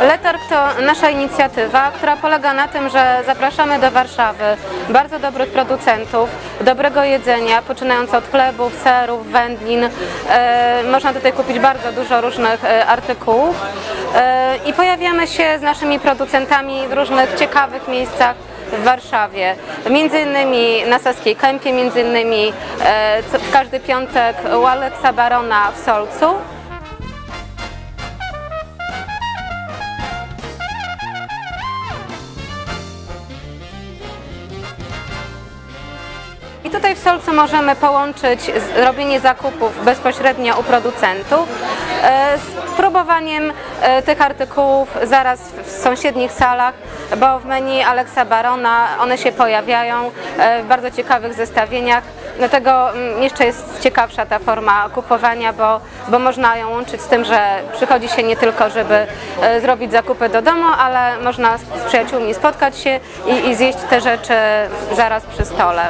Letarg to nasza inicjatywa, która polega na tym, że zapraszamy do Warszawy bardzo dobrych producentów, dobrego jedzenia, poczynając od chlebów, serów, wędlin. E, można tutaj kupić bardzo dużo różnych e, artykułów e, i pojawiamy się z naszymi producentami w różnych ciekawych miejscach w Warszawie. Między innymi na Saskiej Kępie, między innymi w każdy piątek u Aleksa Barona w Solcu. I tutaj w Solcu możemy połączyć robienie zakupów bezpośrednio u producentów e, z próbowaniem e, tych artykułów zaraz w sąsiednich salach, bo w menu Aleksa Barona one się pojawiają e, w bardzo ciekawych zestawieniach. Dlatego mm, jeszcze jest ciekawsza ta forma kupowania, bo, bo można ją łączyć z tym, że przychodzi się nie tylko, żeby zrobić zakupy do domu, ale można z z przyjaciółmi spotkać się i, i zjeść te rzeczy zaraz przy stole.